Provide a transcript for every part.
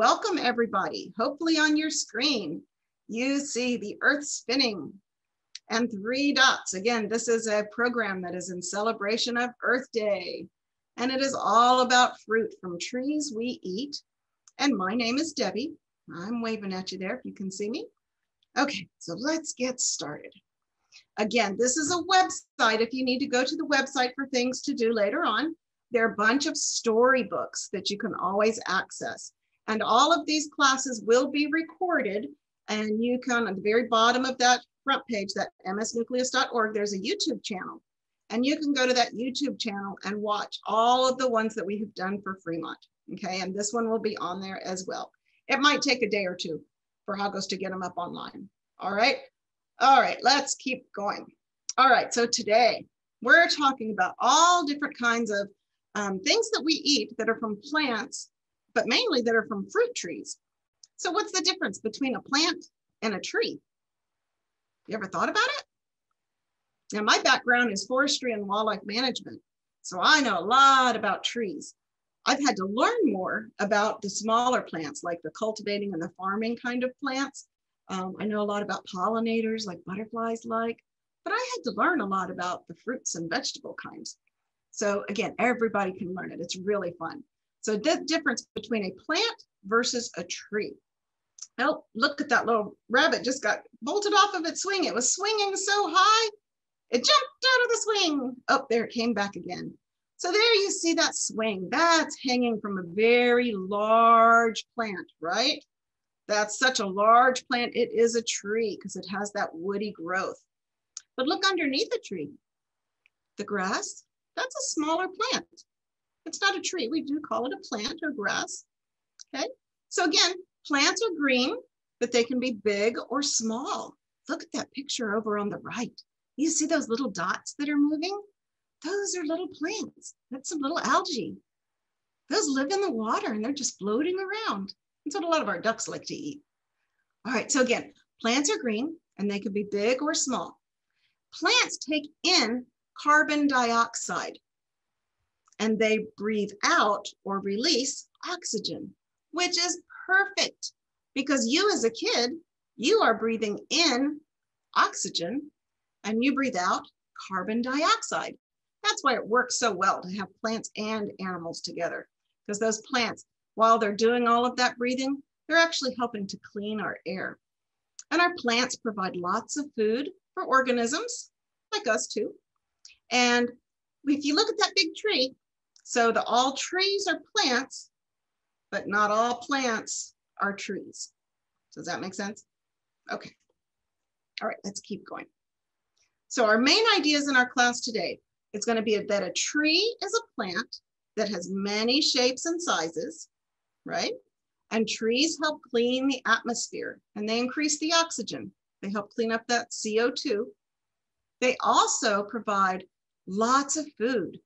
welcome everybody. Hopefully on your screen, you see the earth spinning and three dots. Again, this is a program that is in celebration of Earth Day. And it is all about fruit from trees we eat. And my name is Debbie. I'm waving at you there if you can see me. Okay, so let's get started. Again, this is a website if you need to go to the website for things to do later on. There are a bunch of storybooks that you can always access. And all of these classes will be recorded. And you can, at the very bottom of that front page, that msnucleus.org, there's a YouTube channel. And you can go to that YouTube channel and watch all of the ones that we have done for Fremont. Okay, and this one will be on there as well. It might take a day or two for Hagos to get them up online. All right. All right, let's keep going. All right, so today we're talking about all different kinds of um, things that we eat that are from plants, but mainly that are from fruit trees. So what's the difference between a plant and a tree? You ever thought about it? Now my background is forestry and wildlife management. So I know a lot about trees. I've had to learn more about the smaller plants like the cultivating and the farming kind of plants. Um, I know a lot about pollinators like butterflies like, but I had to learn a lot about the fruits and vegetable kinds. So again, everybody can learn it. It's really fun. So the difference between a plant versus a tree. Oh, look at that little rabbit just got bolted off of its swing. It was swinging so high, it jumped out of the swing. Oh, there it came back again. So there you see that swing. That's hanging from a very large plant, right? That's such a large plant. It is a tree because it has that woody growth. But look underneath the tree. The grass, that's a smaller plant. It's not a tree. We do call it a plant or grass. Okay. So again, plants are green, but they can be big or small. Look at that picture over on the right. You see those little dots that are moving? Those are little plants. That's some little algae. Those live in the water and they're just floating around. That's what a lot of our ducks like to eat. All right, so again, plants are green and they can be big or small. Plants take in carbon dioxide and they breathe out or release oxygen, which is perfect because you as a kid, you are breathing in oxygen and you breathe out carbon dioxide. That's why it works so well to have plants and animals together because those plants, while they're doing all of that breathing, they're actually helping to clean our air. And our plants provide lots of food for organisms like us too. And if you look at that big tree, so the all trees are plants, but not all plants are trees. Does that make sense? Okay. All right, let's keep going. So our main ideas in our class today is going to be that a tree is a plant that has many shapes and sizes, right? And trees help clean the atmosphere and they increase the oxygen. They help clean up that CO2. They also provide lots of food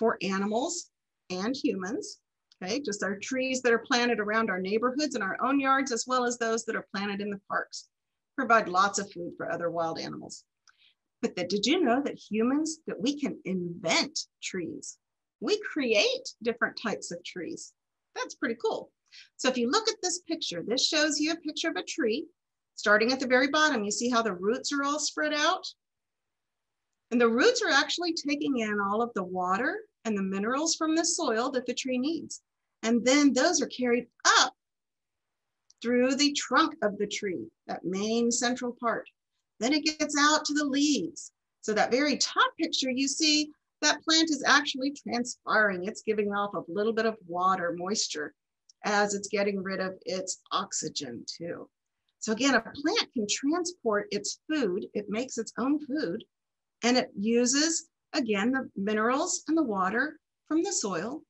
for animals and humans, okay? Just our trees that are planted around our neighborhoods and our own yards, as well as those that are planted in the parks, provide lots of food for other wild animals. But that, did you know that humans, that we can invent trees? We create different types of trees. That's pretty cool. So if you look at this picture, this shows you a picture of a tree. Starting at the very bottom, you see how the roots are all spread out? And the roots are actually taking in all of the water and the minerals from the soil that the tree needs. And then those are carried up through the trunk of the tree, that main central part. Then it gets out to the leaves. So that very top picture, you see that plant is actually transpiring. It's giving off a little bit of water, moisture, as it's getting rid of its oxygen too. So again, a plant can transport its food. It makes its own food and it uses, again, the minerals and the water from the soil.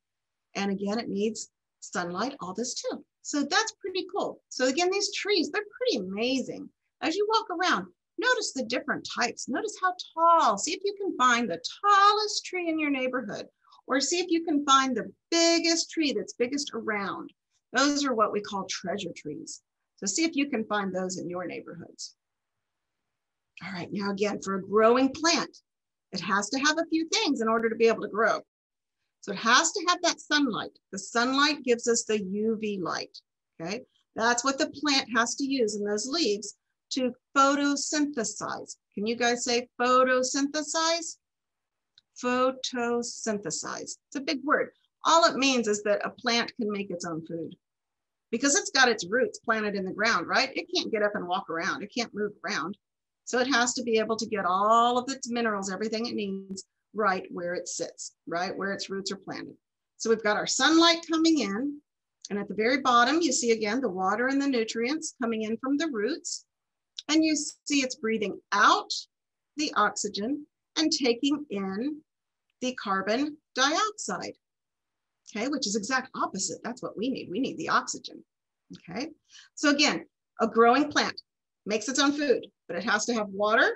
And again, it needs sunlight, all this too. So that's pretty cool. So again, these trees, they're pretty amazing. As you walk around, Notice the different types. Notice how tall. See if you can find the tallest tree in your neighborhood or see if you can find the biggest tree that's biggest around. Those are what we call treasure trees. So see if you can find those in your neighborhoods. All right, now again, for a growing plant, it has to have a few things in order to be able to grow. So it has to have that sunlight. The sunlight gives us the UV light, okay? That's what the plant has to use in those leaves to photosynthesize. Can you guys say photosynthesize? Photosynthesize. It's a big word. All it means is that a plant can make its own food because it's got its roots planted in the ground, right? It can't get up and walk around. It can't move around. So it has to be able to get all of its minerals, everything it needs right where it sits, right where its roots are planted. So we've got our sunlight coming in. And at the very bottom, you see again the water and the nutrients coming in from the roots. And you see it's breathing out the oxygen and taking in the carbon dioxide, okay, which is exact opposite. That's what we need. We need the oxygen, okay? So again, a growing plant makes its own food, but it has to have water,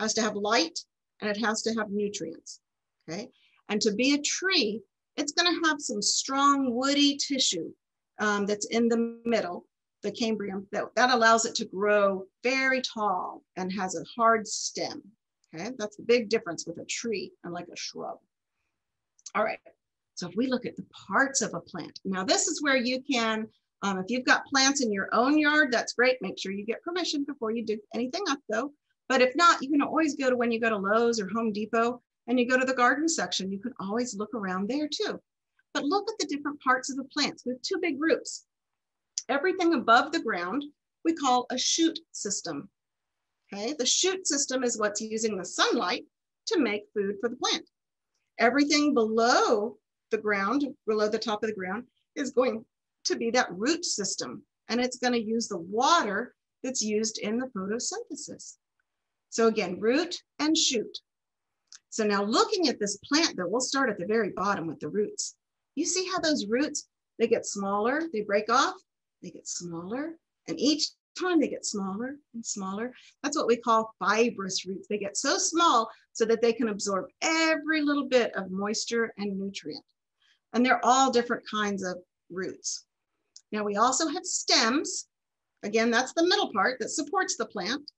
has to have light, and it has to have nutrients, okay? And to be a tree, it's gonna have some strong woody tissue um, that's in the middle the cambrium, that, that allows it to grow very tall and has a hard stem. Okay, that's the big difference with a tree and like a shrub. All right, so if we look at the parts of a plant, now this is where you can, um, if you've got plants in your own yard, that's great. Make sure you get permission before you do anything up though. But if not, you can always go to when you go to Lowe's or Home Depot and you go to the garden section, you can always look around there too. But look at the different parts of the plants. We have two big groups. Everything above the ground, we call a shoot system. Okay, the shoot system is what's using the sunlight to make food for the plant. Everything below the ground, below the top of the ground, is going to be that root system. And it's going to use the water that's used in the photosynthesis. So again, root and shoot. So now looking at this plant that we'll start at the very bottom with the roots. You see how those roots, they get smaller, they break off, they get smaller. And each time they get smaller and smaller. That's what we call fibrous roots. They get so small so that they can absorb every little bit of moisture and nutrient. And they're all different kinds of roots. Now we also have stems. Again, that's the middle part that supports the plant.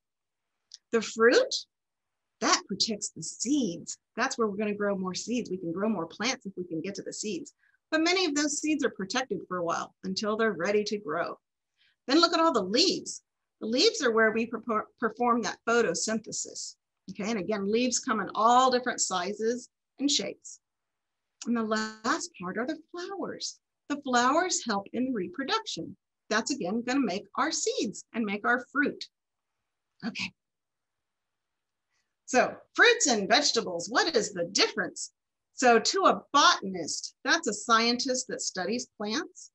The fruit, that protects the seeds. That's where we're gonna grow more seeds. We can grow more plants if we can get to the seeds. But many of those seeds are protected for a while until they're ready to grow. Then look at all the leaves. The leaves are where we perform that photosynthesis. Okay, and again, leaves come in all different sizes and shapes. And the last part are the flowers. The flowers help in reproduction. That's again gonna make our seeds and make our fruit. Okay. So fruits and vegetables, what is the difference? So to a botanist, that's a scientist that studies plants.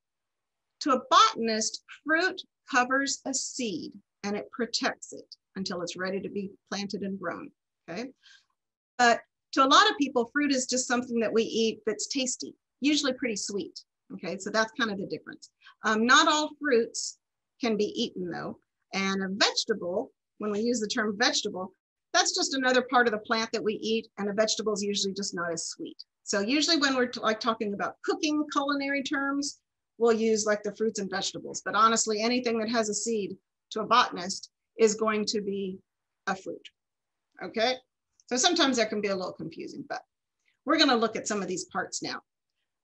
To a botanist, fruit covers a seed and it protects it until it's ready to be planted and grown, okay? But to a lot of people, fruit is just something that we eat that's tasty, usually pretty sweet, okay? So that's kind of the difference. Um, not all fruits can be eaten though. And a vegetable, when we use the term vegetable, that's just another part of the plant that we eat and a vegetable is usually just not as sweet. So usually when we're like talking about cooking culinary terms, we'll use like the fruits and vegetables. But honestly, anything that has a seed to a botanist is going to be a fruit. Okay. So sometimes that can be a little confusing, but we're going to look at some of these parts now.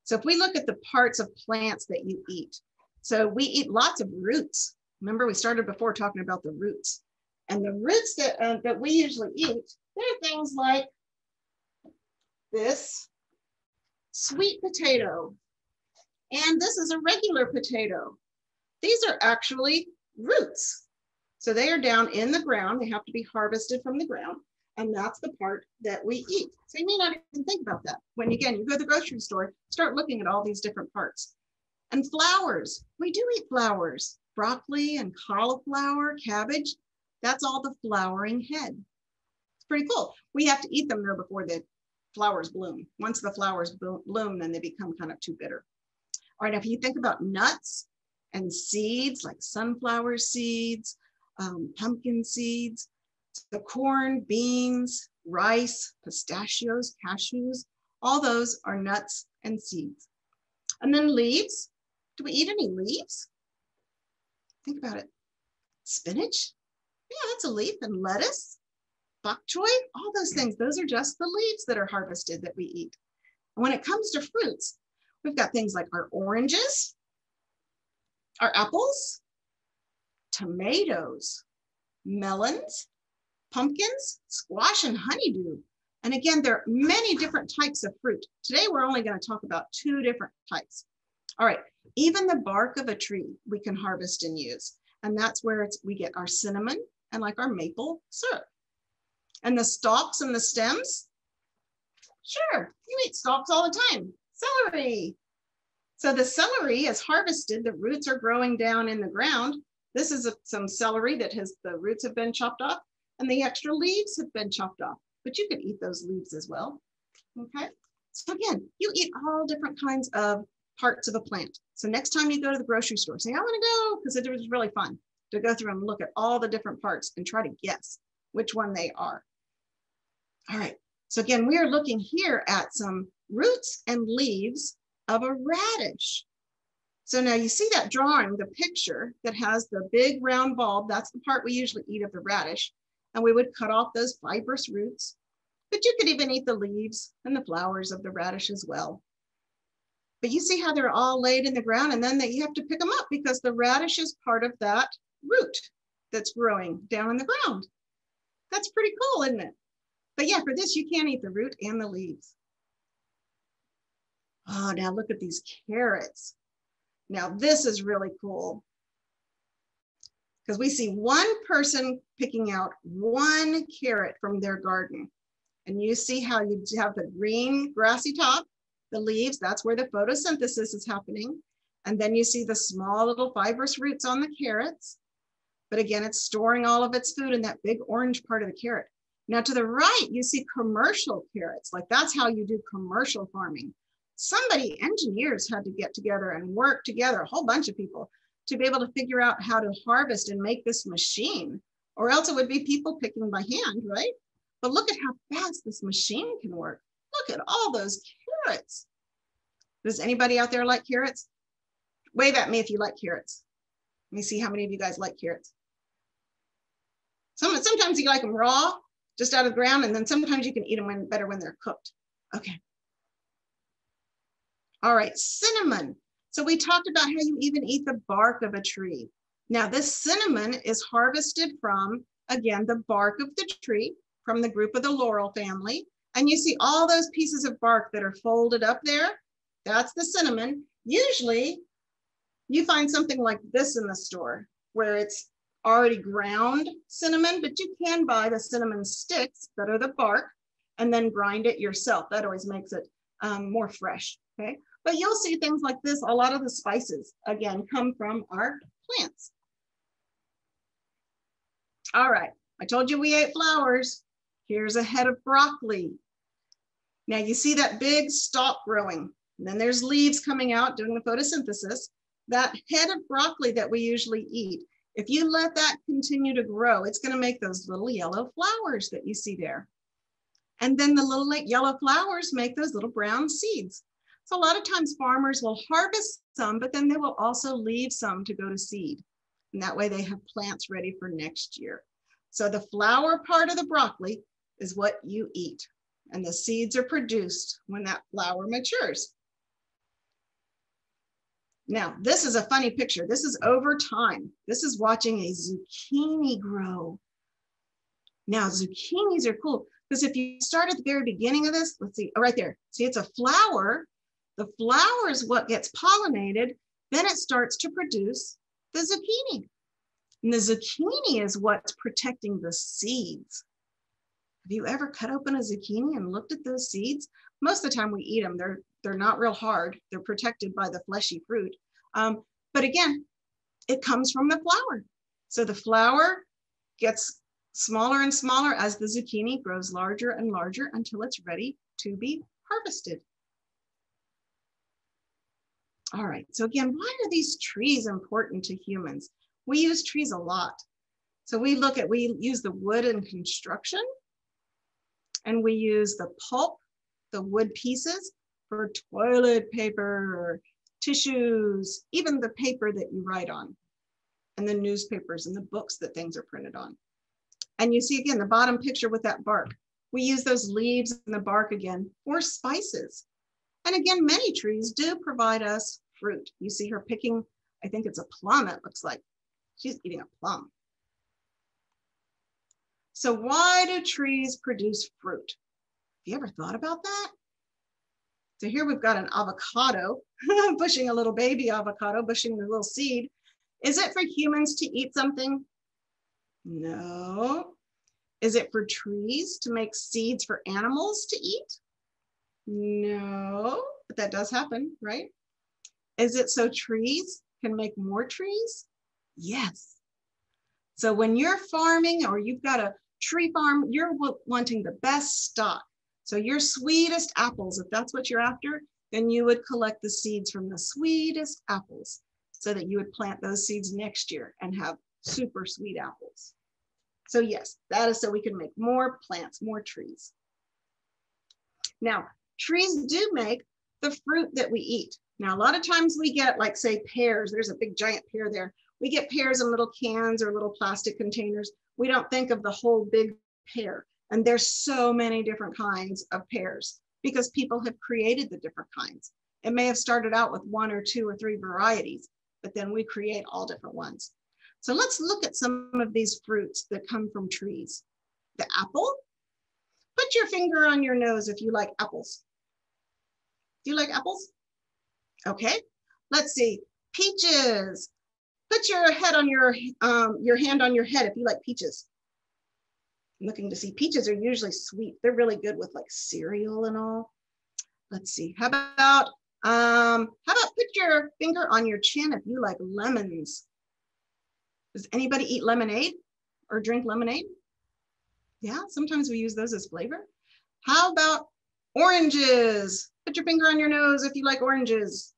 So if we look at the parts of plants that you eat, so we eat lots of roots. Remember, we started before talking about the roots. And the roots that, uh, that we usually eat, they're things like this sweet potato, and this is a regular potato. These are actually roots. So they are down in the ground. They have to be harvested from the ground. And that's the part that we eat. So you may not even think about that. When again, you go to the grocery store, start looking at all these different parts. And flowers, we do eat flowers. Broccoli and cauliflower, cabbage, that's all the flowering head. It's pretty cool. We have to eat them though before the flowers bloom. Once the flowers bloom, then they become kind of too bitter. All right, if you think about nuts and seeds like sunflower seeds, um, pumpkin seeds, the corn, beans, rice, pistachios, cashews, all those are nuts and seeds. And then leaves. Do we eat any leaves? Think about it. Spinach? Yeah, that's a leaf. And lettuce, bok choy, all those things. Those are just the leaves that are harvested that we eat. And when it comes to fruits, We've got things like our oranges, our apples, tomatoes, melons, pumpkins, squash, and honeydew. And again, there are many different types of fruit. Today, we're only going to talk about two different types. All right, even the bark of a tree we can harvest and use. And that's where it's, we get our cinnamon and like our maple syrup. And the stalks and the stems, sure, you eat stalks all the time. Celery. So the celery is harvested, the roots are growing down in the ground. This is a, some celery that has, the roots have been chopped off and the extra leaves have been chopped off, but you can eat those leaves as well. Okay. So again, you eat all different kinds of parts of a plant. So next time you go to the grocery store, say, I want to go, because it was really fun to go through and look at all the different parts and try to guess which one they are. All right. So again, we are looking here at some roots and leaves of a radish. So now you see that drawing, the picture that has the big round bulb, that's the part we usually eat of the radish. And we would cut off those fibrous roots, but you could even eat the leaves and the flowers of the radish as well. But you see how they're all laid in the ground and then that you have to pick them up because the radish is part of that root that's growing down in the ground. That's pretty cool, isn't it? But yeah, for this, you can't eat the root and the leaves. Oh, now look at these carrots. Now this is really cool because we see one person picking out one carrot from their garden. And you see how you have the green grassy top, the leaves, that's where the photosynthesis is happening. And then you see the small little fibrous roots on the carrots. But again, it's storing all of its food in that big orange part of the carrot. Now to the right, you see commercial carrots. Like that's how you do commercial farming. Somebody, engineers had to get together and work together, a whole bunch of people, to be able to figure out how to harvest and make this machine, or else it would be people picking by hand, right? But look at how fast this machine can work. Look at all those carrots. Does anybody out there like carrots? Wave at me if you like carrots. Let me see how many of you guys like carrots. Some, sometimes you like them raw, just out of the ground, and then sometimes you can eat them when, better when they're cooked. Okay. All right, cinnamon. So we talked about how you even eat the bark of a tree. Now this cinnamon is harvested from, again, the bark of the tree from the group of the laurel family. And you see all those pieces of bark that are folded up there. That's the cinnamon. Usually you find something like this in the store where it's already ground cinnamon, but you can buy the cinnamon sticks that are the bark and then grind it yourself. That always makes it um, more fresh, okay? But you'll see things like this. A lot of the spices, again, come from our plants. All right, I told you we ate flowers. Here's a head of broccoli. Now you see that big stalk growing. And then there's leaves coming out doing the photosynthesis. That head of broccoli that we usually eat, if you let that continue to grow, it's gonna make those little yellow flowers that you see there. And then the little yellow flowers make those little brown seeds. So a lot of times farmers will harvest some, but then they will also leave some to go to seed. And that way they have plants ready for next year. So the flower part of the broccoli is what you eat. And the seeds are produced when that flower matures. Now, this is a funny picture. This is over time. This is watching a zucchini grow. Now, zucchinis are cool because if you start at the very beginning of this, let's see, oh, right there. See, it's a flower the flower is what gets pollinated. Then it starts to produce the zucchini. And the zucchini is what's protecting the seeds. Have you ever cut open a zucchini and looked at those seeds? Most of the time we eat them. They're, they're not real hard. They're protected by the fleshy fruit. Um, but again, it comes from the flower. So the flower gets smaller and smaller as the zucchini grows larger and larger until it's ready to be harvested. All right, so again, why are these trees important to humans? We use trees a lot. So we look at, we use the wood in construction and we use the pulp, the wood pieces for toilet paper, tissues, even the paper that you write on and the newspapers and the books that things are printed on. And you see again, the bottom picture with that bark. We use those leaves and the bark again for spices. And again, many trees do provide us fruit. You see her picking I think it's a plum, it looks like. She's eating a plum. So why do trees produce fruit? Have you ever thought about that? So here we've got an avocado, pushing a little baby avocado, pushing the little seed. Is it for humans to eat something? No. Is it for trees to make seeds for animals to eat? No, but that does happen, right? Is it so trees can make more trees? Yes. So when you're farming or you've got a tree farm, you're wanting the best stock. So your sweetest apples, if that's what you're after, then you would collect the seeds from the sweetest apples so that you would plant those seeds next year and have super sweet apples. So yes, that is so we can make more plants, more trees. Now, trees do make the fruit that we eat. Now, a lot of times we get like say pears, there's a big giant pear there. We get pears in little cans or little plastic containers. We don't think of the whole big pear. And there's so many different kinds of pears because people have created the different kinds. It may have started out with one or two or three varieties, but then we create all different ones. So let's look at some of these fruits that come from trees. The apple, put your finger on your nose if you like apples. Do you like apples? Okay, let's see, peaches. Put your head on your, um, your hand on your head if you like peaches. I'm looking to see, peaches are usually sweet. They're really good with like cereal and all. Let's see, how about, um, how about put your finger on your chin if you like lemons. Does anybody eat lemonade or drink lemonade? Yeah, sometimes we use those as flavor. How about oranges? Put your finger on your nose if you like oranges.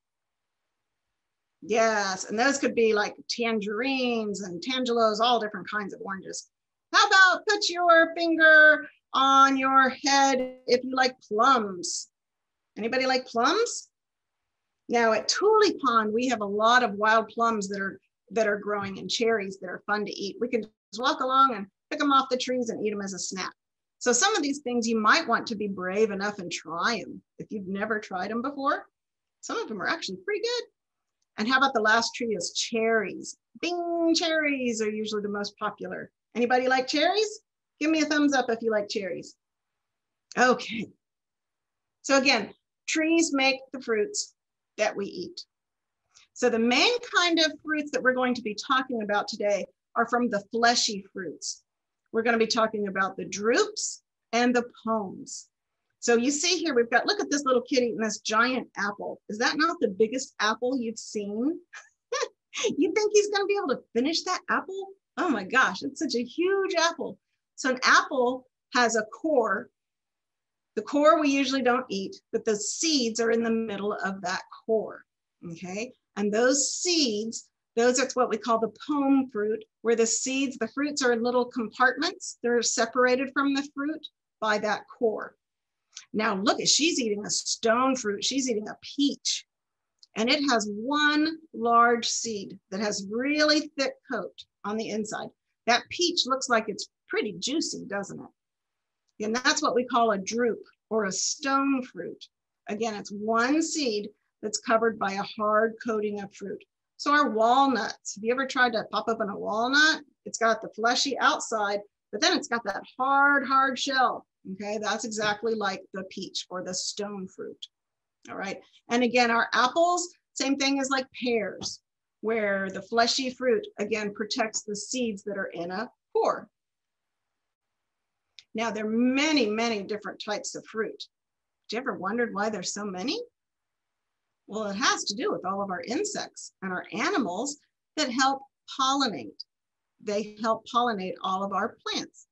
Yes, and those could be like tangerines and tangelos, all different kinds of oranges. How about put your finger on your head if you like plums? Anybody like plums? Now at Tule Pond, we have a lot of wild plums that are that are growing and cherries that are fun to eat. We can just walk along and pick them off the trees and eat them as a snack. So some of these things you might want to be brave enough and try them if you've never tried them before. Some of them are actually pretty good. And how about the last tree is cherries? Bing, cherries are usually the most popular. Anybody like cherries? Give me a thumbs up if you like cherries. Okay. So again, trees make the fruits that we eat. So the main kind of fruits that we're going to be talking about today are from the fleshy fruits. We're going to be talking about the drupes and the pomes. So you see here, we've got, look at this little kid eating this giant apple. Is that not the biggest apple you've seen? you think he's going to be able to finish that apple? Oh my gosh, it's such a huge apple. So an apple has a core. The core we usually don't eat, but the seeds are in the middle of that core, okay? And those seeds, those are what we call the pome fruit, where the seeds, the fruits are in little compartments. They're separated from the fruit by that core. Now look at, she's eating a stone fruit. She's eating a peach. And it has one large seed that has really thick coat on the inside. That peach looks like it's pretty juicy, doesn't it? And that's what we call a drupe or a stone fruit. Again, it's one seed that's covered by a hard coating of fruit. So our walnuts, have you ever tried to pop open a walnut? It's got the fleshy outside, but then it's got that hard, hard shell. Okay, that's exactly like the peach or the stone fruit. All right, and again, our apples, same thing as like pears, where the fleshy fruit, again, protects the seeds that are in a core. Now, there are many, many different types of fruit. Have you ever wondered why there's so many? Well, it has to do with all of our insects and our animals that help pollinate. They help pollinate all of our plants.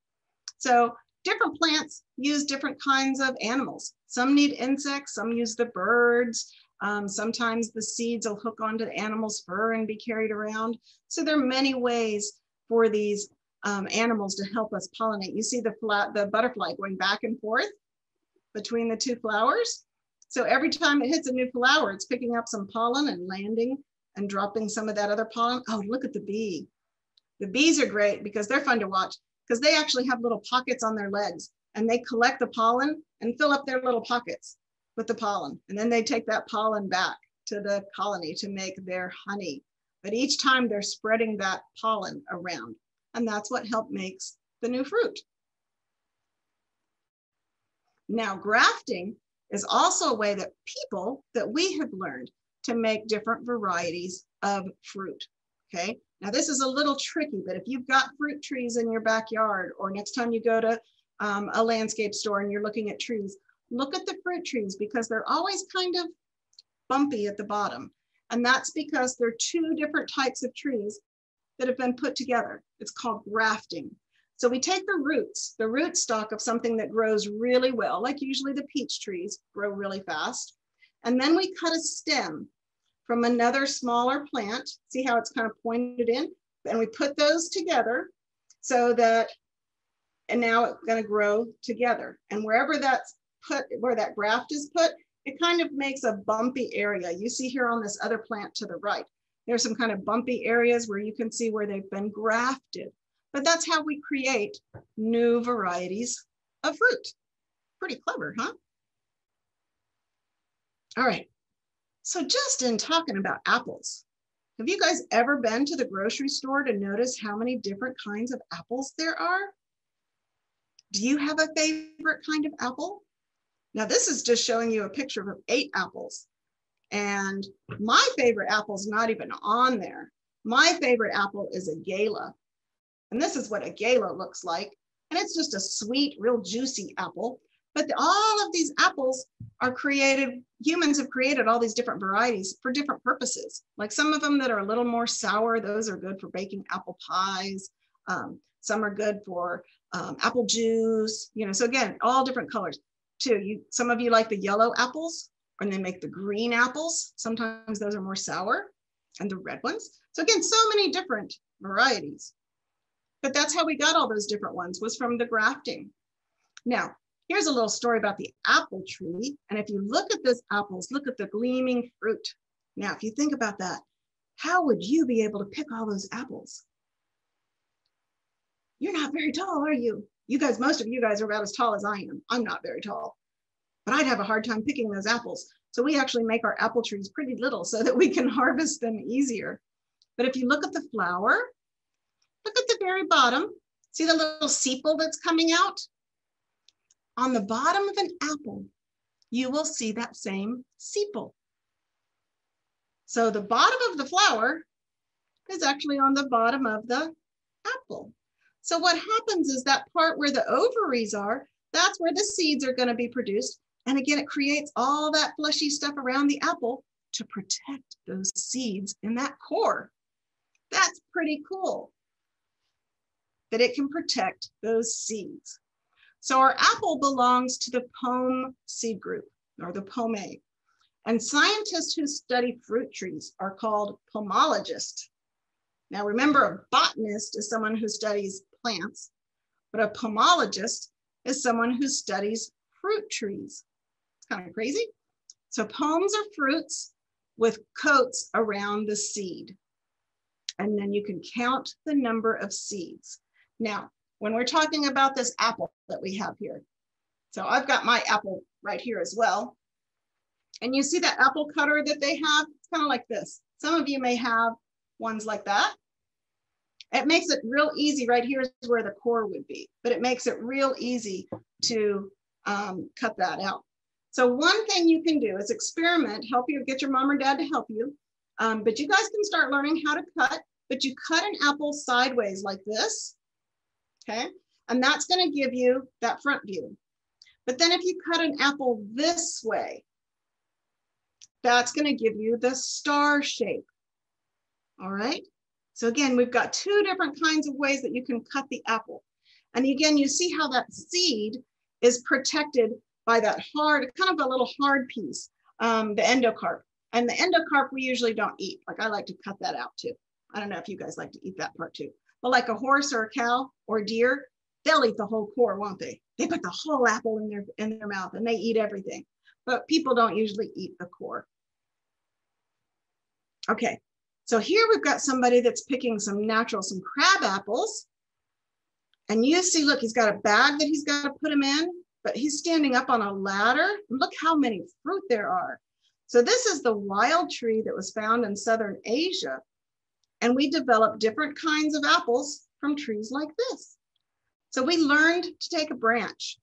So different plants use different kinds of animals. Some need insects, some use the birds. Um, sometimes the seeds will hook onto the animal's fur and be carried around. So there are many ways for these um, animals to help us pollinate. You see the, the butterfly going back and forth between the two flowers. So every time it hits a new flower, it's picking up some pollen and landing and dropping some of that other pollen. Oh, look at the bee. The bees are great because they're fun to watch because they actually have little pockets on their legs and they collect the pollen and fill up their little pockets with the pollen. And then they take that pollen back to the colony to make their honey. but each time they're spreading that pollen around. And that's what help makes the new fruit. Now, grafting is also a way that people that we have learned to make different varieties of fruit. Okay, now this is a little tricky, but if you've got fruit trees in your backyard, or next time you go to um, a landscape store and you're looking at trees, look at the fruit trees because they're always kind of bumpy at the bottom. And that's because they're two different types of trees that have been put together. It's called grafting. So we take the roots, the root stock of something that grows really well, like usually the peach trees grow really fast. And then we cut a stem from another smaller plant. See how it's kind of pointed in? And we put those together so that, and now it's gonna grow together. And wherever that's put, where that graft is put, it kind of makes a bumpy area. You see here on this other plant to the right, there's some kind of bumpy areas where you can see where they've been grafted. But that's how we create new varieties of fruit. Pretty clever, huh? All right, so just in talking about apples, have you guys ever been to the grocery store to notice how many different kinds of apples there are? Do you have a favorite kind of apple? Now this is just showing you a picture of eight apples. And my favorite apple is not even on there. My favorite apple is a gala. And this is what a gala looks like. And it's just a sweet, real juicy apple. But all of these apples are created, humans have created all these different varieties for different purposes. Like some of them that are a little more sour, those are good for baking apple pies. Um, some are good for um, apple juice, you know, so again, all different colors too. You, some of you like the yellow apples and they make the green apples. Sometimes those are more sour and the red ones. So again, so many different varieties. But that's how we got all those different ones was from the grafting. Now, here's a little story about the apple tree. And if you look at those apples, look at the gleaming fruit. Now, if you think about that, how would you be able to pick all those apples? You're not very tall, are you? You guys, most of you guys are about as tall as I am. I'm not very tall, but I'd have a hard time picking those apples. So we actually make our apple trees pretty little so that we can harvest them easier. But if you look at the flower, look at the very bottom. See the little sepal that's coming out? On the bottom of an apple, you will see that same sepal. So the bottom of the flower is actually on the bottom of the apple. So what happens is that part where the ovaries are, that's where the seeds are going to be produced. And again, it creates all that fleshy stuff around the apple to protect those seeds in that core. That's pretty cool that it can protect those seeds. So our apple belongs to the pome seed group or the pome. And scientists who study fruit trees are called pomologists. Now remember, a botanist is someone who studies plants, but a pomologist is someone who studies fruit trees. It's kind of crazy. So pomes are fruits with coats around the seed. And then you can count the number of seeds. Now, when we're talking about this apple that we have here, so I've got my apple right here as well. And you see that apple cutter that they have? It's kind of like this. Some of you may have ones like that. It makes it real easy. Right here is where the core would be, but it makes it real easy to um, cut that out. So one thing you can do is experiment, help you get your mom or dad to help you. Um, but you guys can start learning how to cut, but you cut an apple sideways like this, okay? And that's gonna give you that front view. But then if you cut an apple this way, that's gonna give you the star shape, all right? So again, we've got two different kinds of ways that you can cut the apple. And again, you see how that seed is protected by that hard, kind of a little hard piece, um, the endocarp. And the endocarp we usually don't eat. Like I like to cut that out too. I don't know if you guys like to eat that part too. But like a horse or a cow or deer, they'll eat the whole core, won't they? They put the whole apple in their in their mouth and they eat everything. But people don't usually eat the core. Okay, so here we've got somebody that's picking some natural, some crab apples. And you see, look, he's got a bag that he's got to put them in, but he's standing up on a ladder. Look how many fruit there are. So this is the wild tree that was found in Southern Asia. And we developed different kinds of apples from trees like this. So we learned to take a branch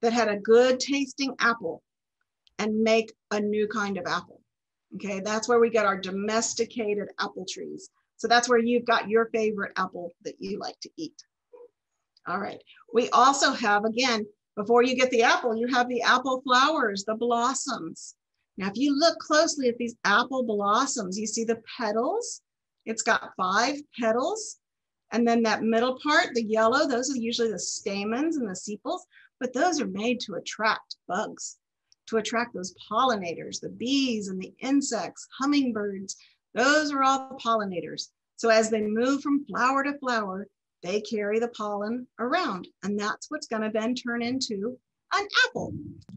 that had a good tasting apple and make a new kind of apple. Okay, that's where we get our domesticated apple trees. So that's where you've got your favorite apple that you like to eat. All right, we also have, again, before you get the apple, you have the apple flowers, the blossoms. Now, if you look closely at these apple blossoms, you see the petals. It's got five petals. And then that middle part, the yellow, those are usually the stamens and the sepals, but those are made to attract bugs, to attract those pollinators, the bees and the insects, hummingbirds. Those are all the pollinators. So as they move from flower to flower, they carry the pollen around, and that's what's going to then turn into an apple.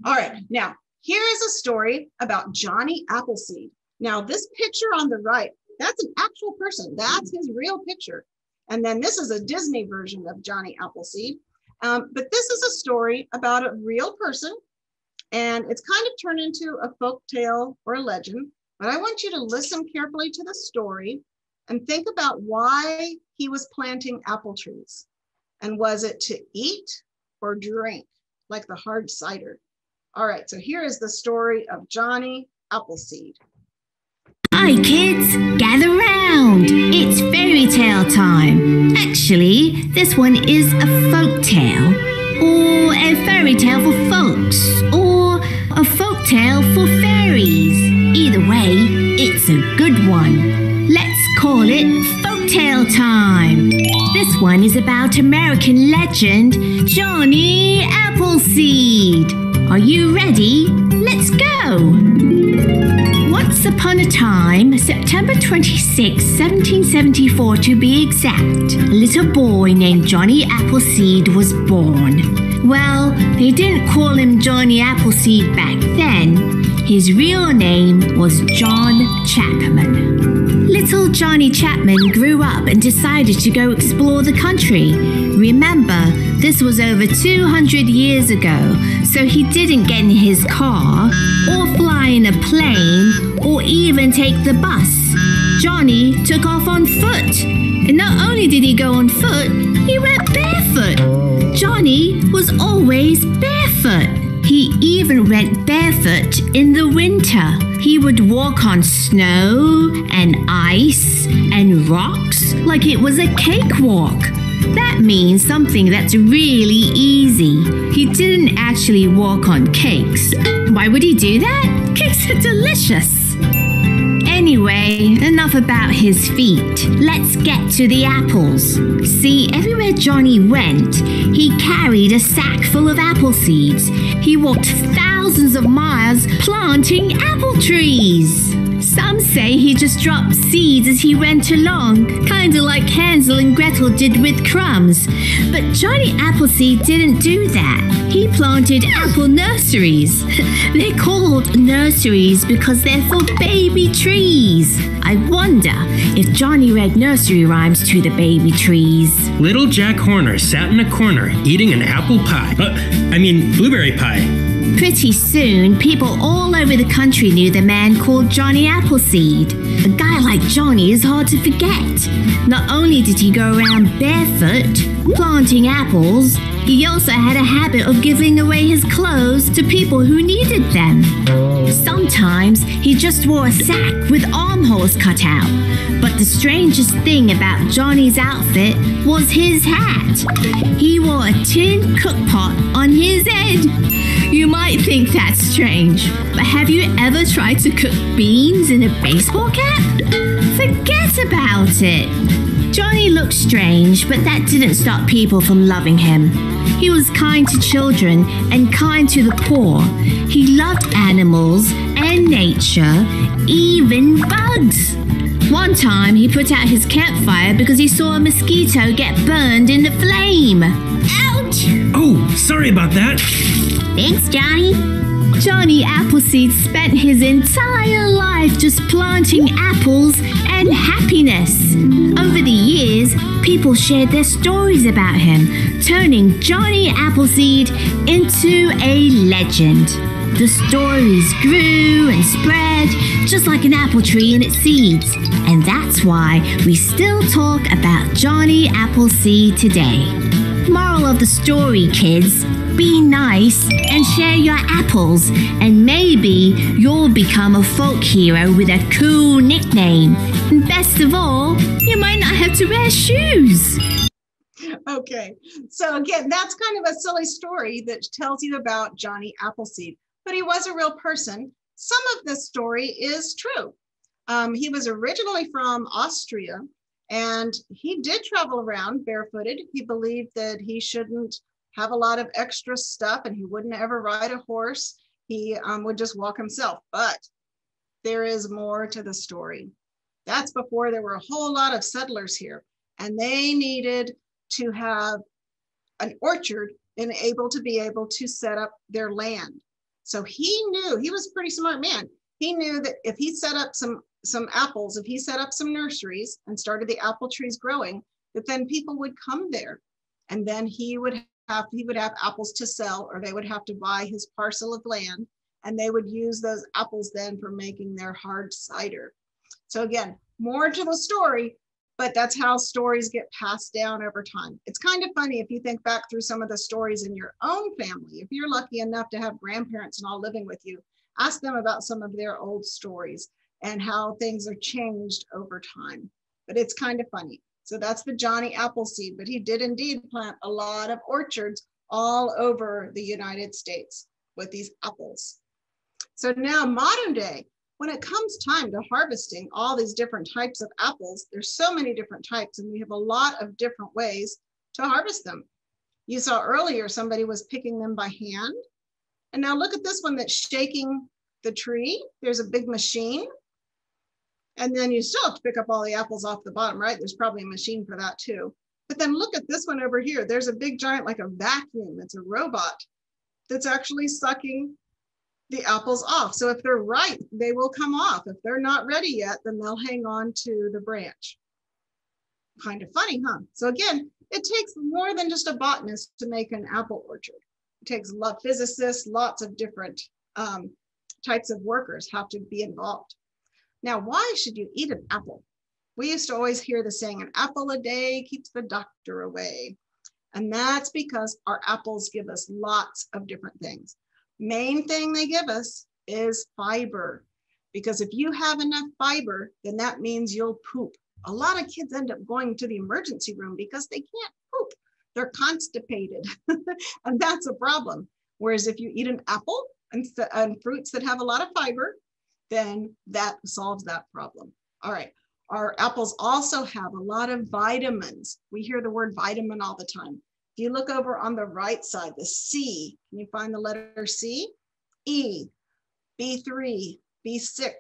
All right, now here is a story about Johnny Appleseed. Now, this picture on the right, that's an actual person. That's his real picture. And then this is a Disney version of Johnny Appleseed. Um, but this is a story about a real person. And it's kind of turned into a folk tale or a legend. But I want you to listen carefully to the story and think about why he was planting apple trees. And was it to eat or drink, like the hard cider? All right, so here is the story of Johnny Appleseed. Hi, kids, gather round. It's fairy tale time. Actually, this one is a folk tale, or a fairy tale for folks, or a folk tale for fairies. Either way, it's a good one. Let's call it folktale time. This one is about American legend Johnny Appleseed. Are you ready? Let's go! Upon a time, September 26, 1774 to be exact, a little boy named Johnny Appleseed was born. Well, they didn't call him Johnny Appleseed back then. His real name was John Chapman. Little Johnny Chapman grew up and decided to go explore the country. Remember, this was over 200 years ago, so he didn't get in his car or fly in a plane or even take the bus. Johnny took off on foot. And not only did he go on foot, he went barefoot. Johnny was always barefoot. He even went barefoot in the winter. He would walk on snow and ice and rocks like it was a cakewalk. That means something that's really easy. He didn't actually walk on cakes. Why would he do that? Cakes are delicious. Anyway, enough about his feet. Let's get to the apples. See, everywhere Johnny went, he carried a sack full of apple seeds. He walked thousands of miles planting apple trees. Some say he just dropped seeds as he went along, kinda like Hansel and Gretel did with crumbs. But Johnny Appleseed didn't do that. He planted apple nurseries. they're called nurseries because they're for baby trees. I wonder if Johnny read nursery rhymes to the baby trees. Little Jack Horner sat in a corner eating an apple pie. Uh, I mean, blueberry pie. Pretty soon, people all over the country knew the man called Johnny Appleseed. A guy like Johnny is hard to forget. Not only did he go around barefoot, planting apples, he also had a habit of giving away his clothes to people who needed them. Sometimes he just wore a sack with armholes cut out. But the strangest thing about Johnny's outfit was his hat. He wore a tin cook pot on his head. You might think that's strange, but have you ever tried to cook beans in a baseball cap? Forget about it. Johnny looked strange, but that didn't stop people from loving him. He was kind to children and kind to the poor. He loved animals and nature, even bugs. One time he put out his campfire because he saw a mosquito get burned in the flame. Ouch! Oh, sorry about that. Thanks, Johnny. Johnny Appleseed spent his entire life just planting apples and happiness. Over the years, people shared their stories about him, turning Johnny Appleseed into a legend. the stories grew and spread just like an apple tree and its seeds. And that's why we still talk about Johnny Appleseed today. Moral of the story, kids be nice and share your apples, and maybe you'll become a folk hero with a cool nickname. Best of all, you might not have to wear shoes. Okay, so again, that's kind of a silly story that tells you about Johnny Appleseed, but he was a real person. Some of this story is true. Um, he was originally from Austria and he did travel around barefooted. He believed that he shouldn't have a lot of extra stuff and he wouldn't ever ride a horse. He um, would just walk himself. But there is more to the story. That's before there were a whole lot of settlers here and they needed to have an orchard and able to be able to set up their land. So he knew, he was a pretty smart man. He knew that if he set up some some apples, if he set up some nurseries and started the apple trees growing, that then people would come there and then he would have he would have apples to sell or they would have to buy his parcel of land and they would use those apples then for making their hard cider. So again, more to the story, but that's how stories get passed down over time. It's kind of funny if you think back through some of the stories in your own family. If you're lucky enough to have grandparents and all living with you, ask them about some of their old stories and how things are changed over time. But it's kind of funny. So that's the Johnny Appleseed, but he did indeed plant a lot of orchards all over the United States with these apples. So now modern day, when it comes time to harvesting all these different types of apples, there's so many different types and we have a lot of different ways to harvest them. You saw earlier, somebody was picking them by hand. And now look at this one that's shaking the tree. There's a big machine and then you still have to pick up all the apples off the bottom, right? There's probably a machine for that too. But then look at this one over here. There's a big giant, like a vacuum. It's a robot that's actually sucking the apples off. So if they're ripe, they will come off. If they're not ready yet, then they'll hang on to the branch. Kind of funny, huh? So again, it takes more than just a botanist to make an apple orchard. It takes lot physicists, lots of different um, types of workers have to be involved. Now, why should you eat an apple? We used to always hear the saying, an apple a day keeps the doctor away. And that's because our apples give us lots of different things. Main thing they give us is fiber. Because if you have enough fiber, then that means you'll poop. A lot of kids end up going to the emergency room because they can't poop. They're constipated. and that's a problem. Whereas if you eat an apple and, and fruits that have a lot of fiber, then that solves that problem. All right. Our apples also have a lot of vitamins. We hear the word vitamin all the time. If you look over on the right side, the C, can you find the letter C? E, B3, B6,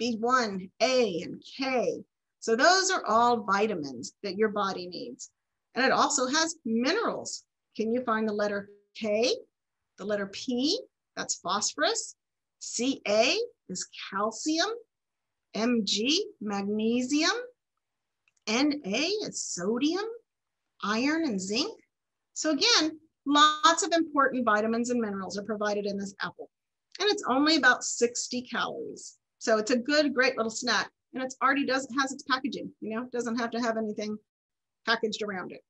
B1, A, and K. So those are all vitamins that your body needs. And it also has minerals. Can you find the letter K, the letter P, that's phosphorus, Ca is calcium, Mg, magnesium, Na is sodium, iron, and zinc. So again, lots of important vitamins and minerals are provided in this apple. And it's only about 60 calories. So it's a good, great little snack. And it's already does has its packaging, you know, doesn't have to have anything packaged around it.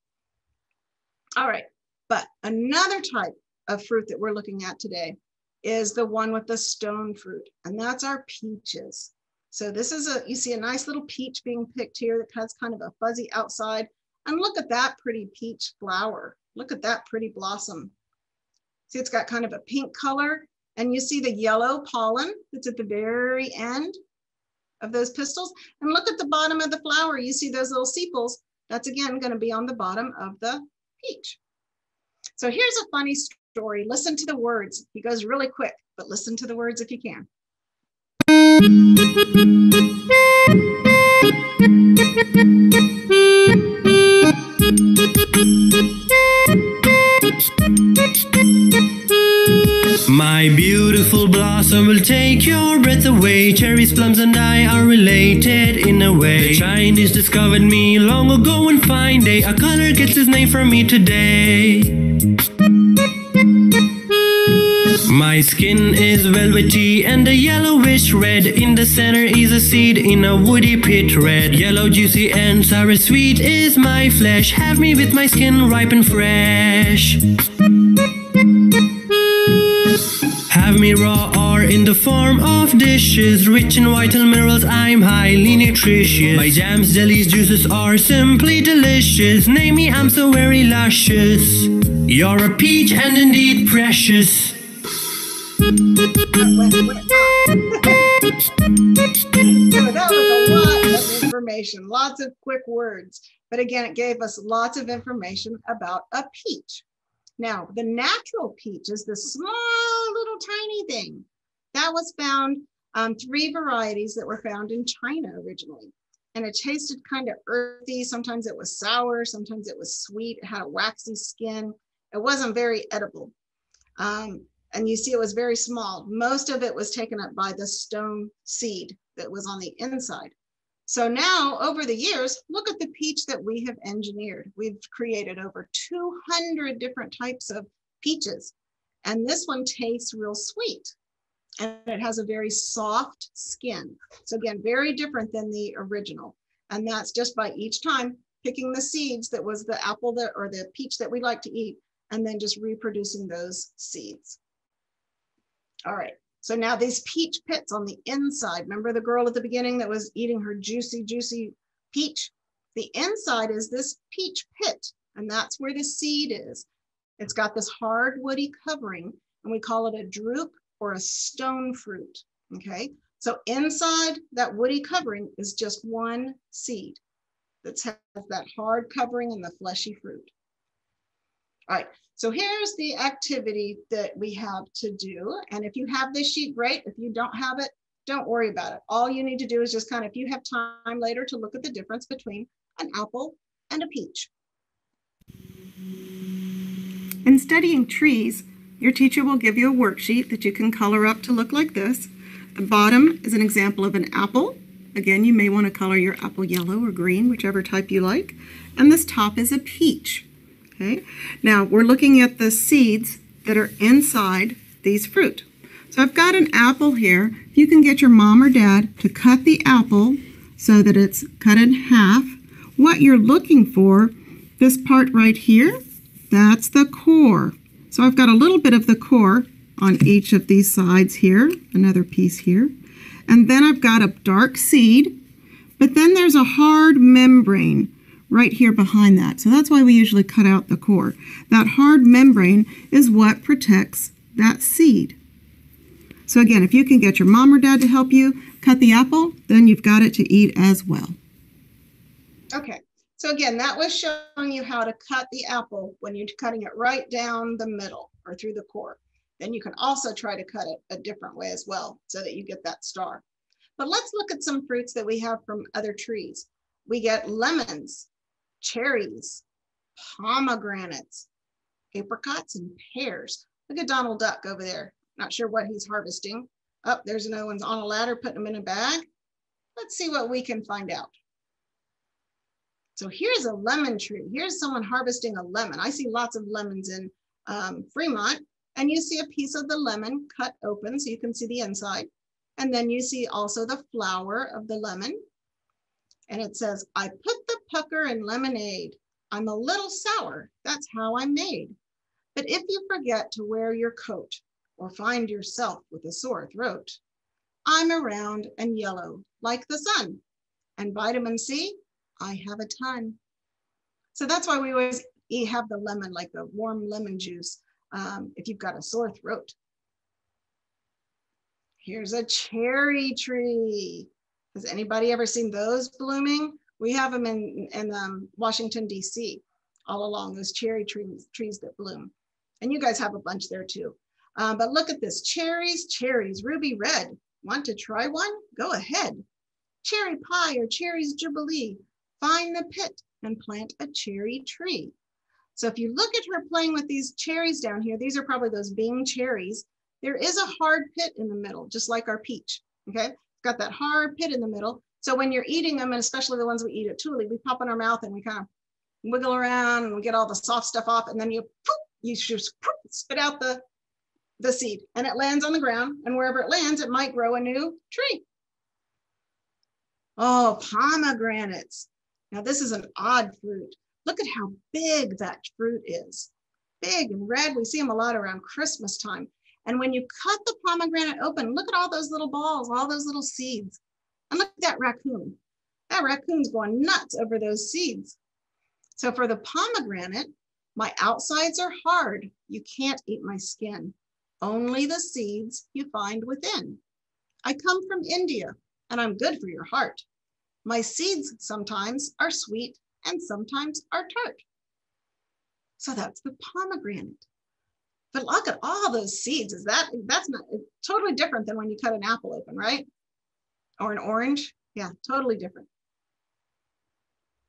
All right, but another type of fruit that we're looking at today is the one with the stone fruit, and that's our peaches. So this is a, you see a nice little peach being picked here that has kind of a fuzzy outside. And look at that pretty peach flower. Look at that pretty blossom. See, it's got kind of a pink color and you see the yellow pollen that's at the very end of those pistils. And look at the bottom of the flower. You see those little sepals. That's again gonna be on the bottom of the peach. So here's a funny story. Listen to the words. He goes really quick, but listen to the words if you can. My beautiful blossom will take your breath away. Cherries, plums, and I are related in a way. The Chinese discovered me long ago one fine day. A color gets its name from me today. My skin is velvety and a yellowish red. In the center is a seed in a woody pit red. Yellow, juicy, and sour sweet is my flesh. Have me with my skin ripe and fresh. Me raw or in the form of dishes, rich in vital minerals. I'm highly nutritious. My jams, jellies, juices are simply delicious. Name me, I'm so very luscious. You're a peach and indeed precious. that was a lot of information, lots of quick words. But again, it gave us lots of information about a peach. Now, the natural peach is the small little tiny thing that was found, um, three varieties that were found in China originally. And it tasted kind of earthy. Sometimes it was sour, sometimes it was sweet. It had a waxy skin. It wasn't very edible. Um, and you see it was very small. Most of it was taken up by the stone seed that was on the inside. So now over the years, look at the peach that we have engineered. We've created over 200 different types of peaches. And this one tastes real sweet and it has a very soft skin. So again, very different than the original. And that's just by each time picking the seeds that was the apple that or the peach that we like to eat and then just reproducing those seeds. All right, so now these peach pits on the inside, remember the girl at the beginning that was eating her juicy, juicy peach? The inside is this peach pit, and that's where the seed is. It's got this hard woody covering, and we call it a drupe or a stone fruit, okay? So inside that woody covering is just one seed that has that hard covering and the fleshy fruit. All right, so here's the activity that we have to do. And if you have this sheet, great. If you don't have it, don't worry about it. All you need to do is just kind of, if you have time later to look at the difference between an apple and a peach. In studying trees, your teacher will give you a worksheet that you can color up to look like this. The bottom is an example of an apple. Again, you may want to color your apple yellow or green, whichever type you like. And this top is a peach. Okay, now we're looking at the seeds that are inside these fruit. So I've got an apple here. You can get your mom or dad to cut the apple so that it's cut in half, what you're looking for, this part right here, that's the core. So I've got a little bit of the core on each of these sides here, another piece here. And then I've got a dark seed, but then there's a hard membrane right here behind that. So that's why we usually cut out the core. That hard membrane is what protects that seed. So again, if you can get your mom or dad to help you cut the apple, then you've got it to eat as well. Okay, so again, that was showing you how to cut the apple when you're cutting it right down the middle or through the core. Then you can also try to cut it a different way as well so that you get that star. But let's look at some fruits that we have from other trees. We get lemons, cherries, pomegranates, apricots, and pears. Look at Donald Duck over there. Not sure what he's harvesting. Up oh, there's another one's on a ladder, putting them in a bag. Let's see what we can find out. So here's a lemon tree. Here's someone harvesting a lemon. I see lots of lemons in um, Fremont, and you see a piece of the lemon cut open so you can see the inside. And then you see also the flower of the lemon and it says, I put pucker and lemonade. I'm a little sour, that's how I'm made. But if you forget to wear your coat or find yourself with a sore throat, I'm around and yellow like the sun. And vitamin C, I have a ton. So that's why we always have the lemon, like the warm lemon juice, um, if you've got a sore throat. Here's a cherry tree. Has anybody ever seen those blooming? We have them in, in um, Washington, D.C., all along those cherry trees, trees that bloom. And you guys have a bunch there too. Uh, but look at this, cherries, cherries, ruby red. Want to try one? Go ahead. Cherry pie or cherries jubilee. Find the pit and plant a cherry tree. So if you look at her playing with these cherries down here, these are probably those Bing cherries. There is a hard pit in the middle, just like our peach, okay? It's got that hard pit in the middle. So when you're eating them, and especially the ones we eat at Thule, we pop in our mouth and we kind of wiggle around and we get all the soft stuff off, and then you poof, you just poof, spit out the the seed and it lands on the ground and wherever it lands, it might grow a new tree. Oh, pomegranates. Now this is an odd fruit. Look at how big that fruit is. Big and red. We see them a lot around Christmas time. And when you cut the pomegranate open, look at all those little balls, all those little seeds. And look at that raccoon. That raccoon's going nuts over those seeds. So for the pomegranate, my outsides are hard. You can't eat my skin. Only the seeds you find within. I come from India and I'm good for your heart. My seeds sometimes are sweet and sometimes are tart. So that's the pomegranate. But look at all those seeds. Is that, that's not totally different than when you cut an apple open, right? Or an orange. Yeah, totally different.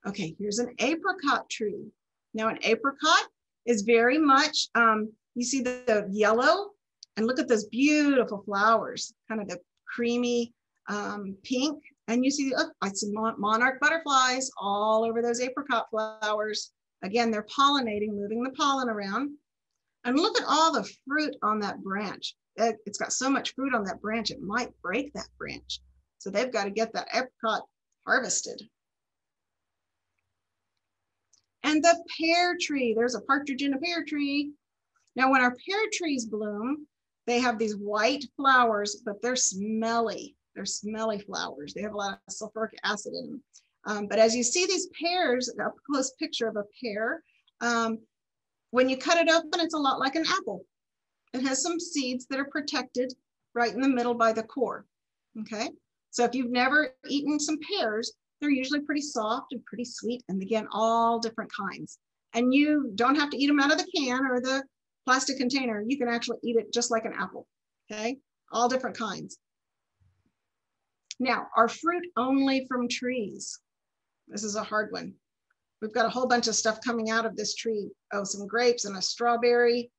Okay, here's an apricot tree. Now an apricot is very much, um, you see the, the, yellow and look at those beautiful flowers, kind of the creamy um, pink. And you see, oh, I see monarch butterflies all over those apricot flowers. Again, they're pollinating, moving the pollen around. And look at all the fruit on that branch. It's got so much fruit on that branch, it might break that branch. So they've got to get that apricot harvested. And the pear tree, there's a partridge in a pear tree. Now, when our pear trees bloom, they have these white flowers, but they're smelly. They're smelly flowers. They have a lot of sulfuric acid in them. Um, but as you see these pears, a close picture of a pear, um, when you cut it open, it's a lot like an apple. It has some seeds that are protected right in the middle by the core. Okay, so if you've never eaten some pears, they're usually pretty soft and pretty sweet, and again, all different kinds. And you don't have to eat them out of the can or the plastic container. You can actually eat it just like an apple. Okay, all different kinds. Now, are fruit only from trees? This is a hard one. We've got a whole bunch of stuff coming out of this tree. Oh, some grapes and a strawberry.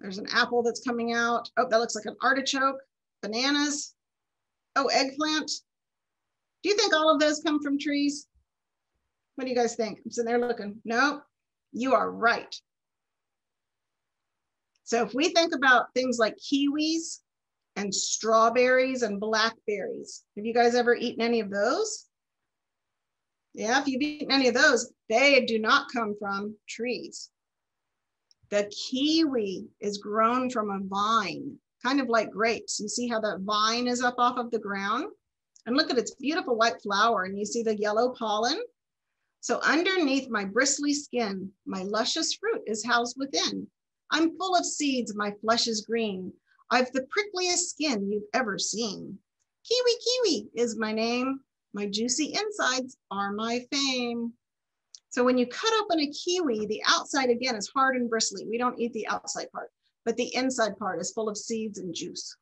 There's an apple that's coming out. Oh, that looks like an artichoke. Bananas. Oh, eggplant. Do you think all of those come from trees? What do you guys think? I'm sitting there looking. No, you are right. So if we think about things like kiwis and strawberries and blackberries, have you guys ever eaten any of those? Yeah, if you've eaten any of those, they do not come from trees. The kiwi is grown from a vine, kind of like grapes. You see how that vine is up off of the ground? And look at its beautiful white flower and you see the yellow pollen. So underneath my bristly skin, my luscious fruit is housed within. I'm full of seeds, my flesh is green. I've the prickliest skin you've ever seen. Kiwi Kiwi is my name. My juicy insides are my fame. So when you cut open a kiwi, the outside again is hard and bristly. We don't eat the outside part, but the inside part is full of seeds and juice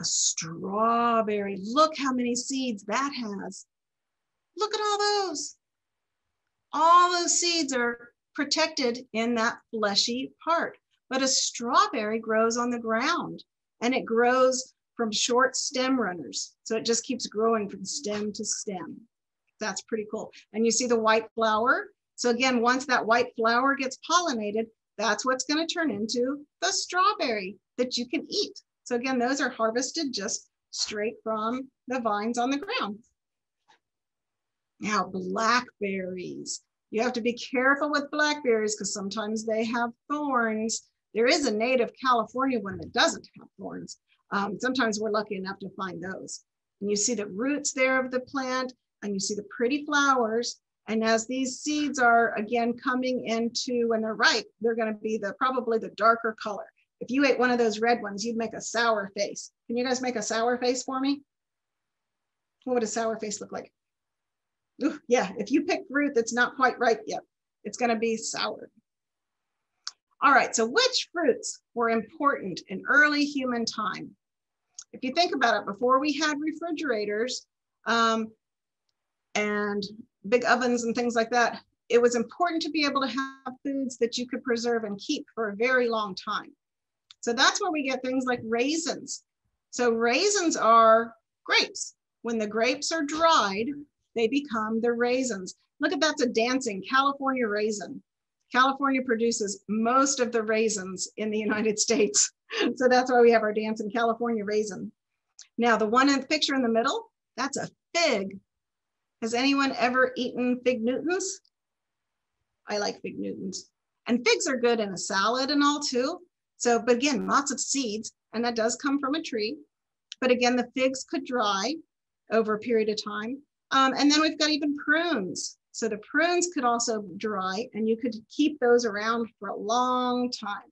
a strawberry. Look how many seeds that has. Look at all those. All those seeds are protected in that fleshy part. But a strawberry grows on the ground and it grows from short stem runners. So it just keeps growing from stem to stem. That's pretty cool. And you see the white flower. So again, once that white flower gets pollinated, that's what's going to turn into the strawberry that you can eat. So again, those are harvested just straight from the vines on the ground. Now, blackberries. You have to be careful with blackberries because sometimes they have thorns. There is a native California one that doesn't have thorns. Um, sometimes we're lucky enough to find those. And you see the roots there of the plant and you see the pretty flowers. And as these seeds are again coming into when they're ripe, they're going to be the probably the darker color. If you ate one of those red ones, you'd make a sour face. Can you guys make a sour face for me? What would a sour face look like? Ooh, yeah, if you pick fruit that's not quite ripe yet, it's gonna be sour. All right, so which fruits were important in early human time? If you think about it, before we had refrigerators um, and big ovens and things like that, it was important to be able to have foods that you could preserve and keep for a very long time. So that's where we get things like raisins. So raisins are grapes. When the grapes are dried, they become the raisins. Look at that's a dancing California raisin. California produces most of the raisins in the United States. So that's why we have our dance in California raisin. Now, the one in the picture in the middle, that's a fig. Has anyone ever eaten fig Newtons? I like fig Newtons. And figs are good in a salad and all too. So, but again, lots of seeds, and that does come from a tree. But again, the figs could dry over a period of time. Um, and then we've got even prunes. So the prunes could also dry and you could keep those around for a long time.